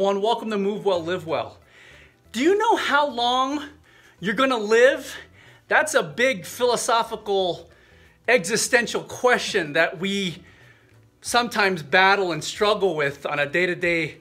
one. Welcome to Move Well, Live Well. Do you know how long you're gonna live? That's a big philosophical, existential question that we sometimes battle and struggle with on a day to day,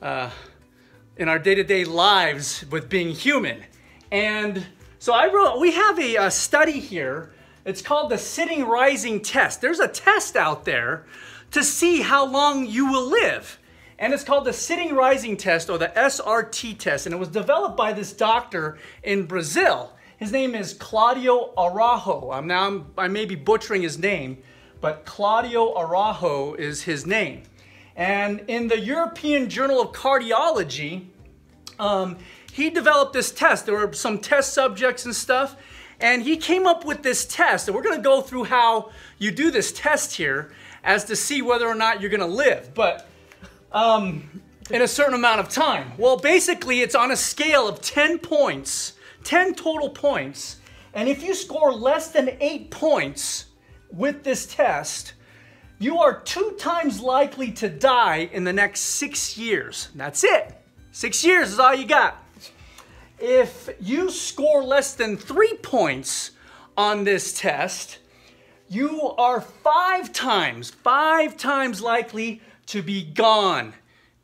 in our day to day lives with being human. And so I wrote, we have a, a study here. It's called the sitting rising test. There's a test out there to see how long you will live. And it's called the sitting rising test or the SRT test. And it was developed by this doctor in Brazil. His name is Claudio Araujo. I'm now I'm, I may be butchering his name, but Claudio Araujo is his name. And in the European Journal of Cardiology, um, he developed this test. There were some test subjects and stuff, and he came up with this test. And we're going to go through how you do this test here as to see whether or not you're going to live. But um, in a certain amount of time. Well, basically, it's on a scale of 10 points, 10 total points. And if you score less than eight points with this test, you are two times likely to die in the next six years. That's it. Six years is all you got. If you score less than three points on this test, you are five times, five times likely to be gone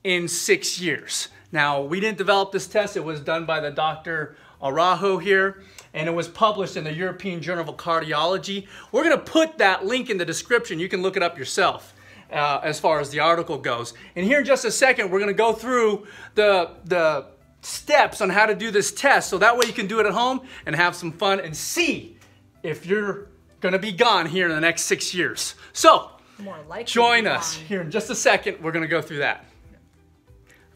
in six years. Now, we didn't develop this test. It was done by the Dr. Araujo here, and it was published in the European Journal of Cardiology. We're to put that link in the description. You can look it up yourself uh, as far as the article goes. And here in just a second, we're to go through the, the steps on how to do this test so that way you can do it at home and have some fun and see if you're to be gone here in the next six years. So, More likely join us here in just a second. We're going to go through that.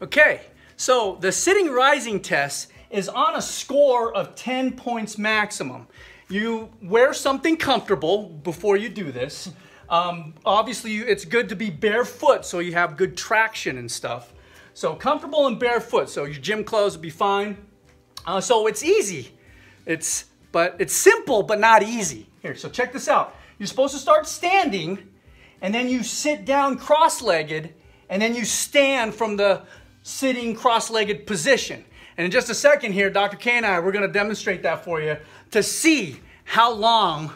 Okay, so the sitting rising test is on a score of 10 points maximum. You wear something comfortable before you do this. Um, obviously, you- it's good to be barefoot so you have good traction and stuff. So comfortable and barefoot, so your gym clothes will be fine. Uh, so it's easy. It's but it's simple but not easy. Here, so check this out. You're supposed to start standing, and then you sit down cross-legged, and then you stand from the sitting cross-legged position. And in just a second here, Dr. K and I, we're going to demonstrate that for you to see how long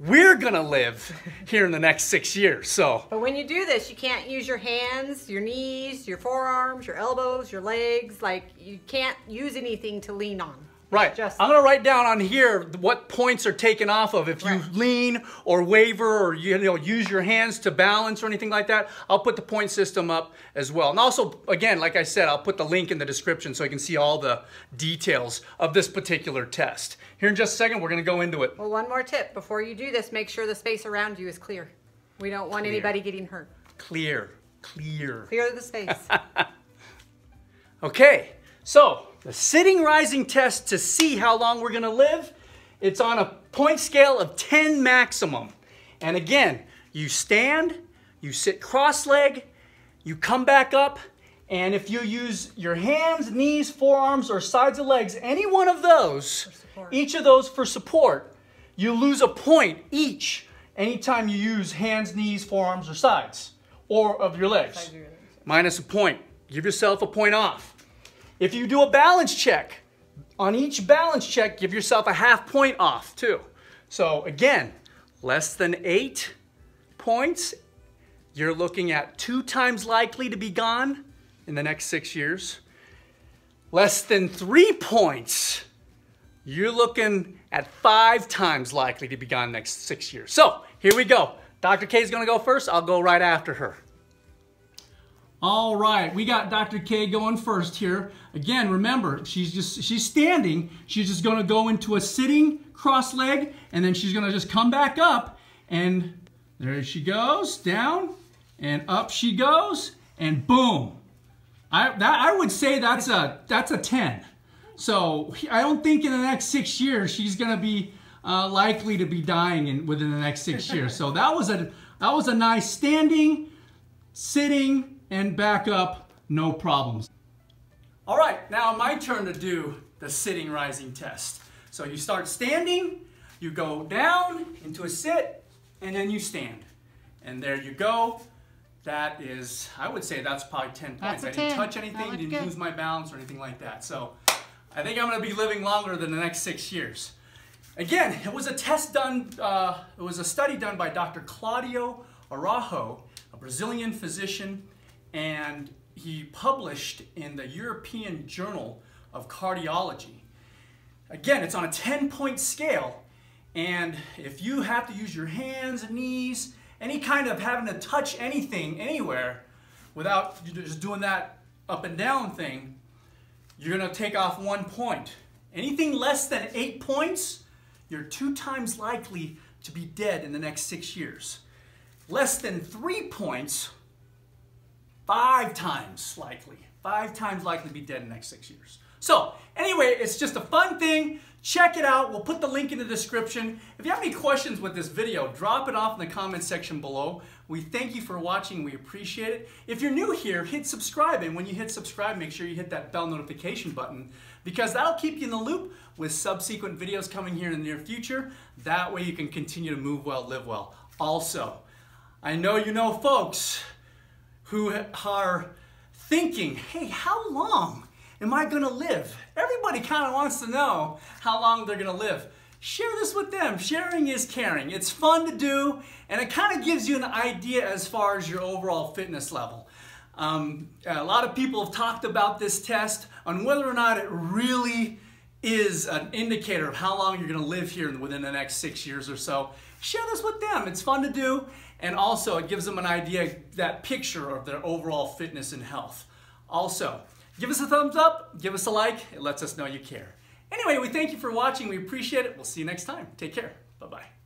we're going to live here in the next six years. So But when you do this, you can't use your hands, your knees, your forearms, your elbows, your legs. Like you can't use anything to lean on. Right. Just- I'm going to write down on here what points are taken off of. If you Right. lean or waver or you know use your hands to balance or anything like that, I'll put the point system up as well. And also, again, like I said, I'll put the link in the description so you can see all the details of this particular test. Here in just a second, we're going to go into it. Well, one more tip before you do this: make sure the space around you is clear. We don't want Clear. anybody getting hurt. Clear, clear. Clear the space. Okay, so the sitting rising test to see how long we're gonna live, it's on a point scale of 10 maximum. And again, you stand, you sit cross leg, you come back up, and if you use your hands, knees, forearms, or sides of legs, any one of those, each of those for support, you lose a point each anytime you use hands, knees, forearms, or sides, or of your legs minus a point. Give yourself a point off. If you do a balance check, on each balance check, give yourself a half point off too. So again, less than eight points, you're looking at two times likely to be gone in the next six years. Less than three points, you're looking at five times likely to be gone next six years. So here we go. Dr. K is going to go first. I'll go right after her. All right, we got Dr. K going first here. Again, remember, she's just she's standing. She's just going to go into a sitting cross leg and then she's going to just come back up and there she goes, down and up she goes and boom. I that I would say that's a that's a 10. So, I don't think in the next 6 years she's going to be uh, likely to be dying in, within the next 6 years. So, that was a that was a nice standing sitting and back up, no problems. All right, now my turn to do the sitting rising test. So you start standing, you go down into a sit, and then you stand. And there you go. That is, I would say that's probably 10 points. That's a I didn't 10. touch anything, didn't good. lose my balance or anything like that. So I think I'm going to be living longer than the next six years. Again, it was a test done, uh, it was a study done by Dr. Claudio Araujo, a Brazilian physician, and he published in the European Journal of Cardiology. Again, it's on a 10 point scale, and if you have to use your hands and knees, any kind of having to touch anything anywhere without just doing that up and down thing, you're gonna take off one point. Anything less than eight points, you're two times likely to be dead in the next six years. Less than three points, five times likely. Five times likely to be dead in the next six years. So, anyway, it's just a fun thing. Check it out. We'll put the link in the description. If you have any questions with this video, drop it off in the comment section below. We thank you for watching. We appreciate it. If you're new here, hit subscribe. And when you hit subscribe, make sure you hit that bell notification button because that'll keep you in the loop with subsequent videos coming here in the near future. That way you can continue to move well, live well. Also, I know you know folks who are thinking, hey, how long am I going to live? Everybody kind of wants to know how long they're going to live. Share this with them. Sharing is caring. It's fun to do, and it kind of gives you an idea as far as your overall fitness level. Um, a lot of people have talked about this test on whether or not it really is an indicator of how long you're going to live here within the next six years or so. Share this with them. It's fun to do, and also it gives them an idea, that picture of their overall fitness and health. Also, give us a thumbs up, give us a like, it lets us know you care. Anyway, we thank you for watching. We appreciate it. We'll see you next time. Take care. Bye bye.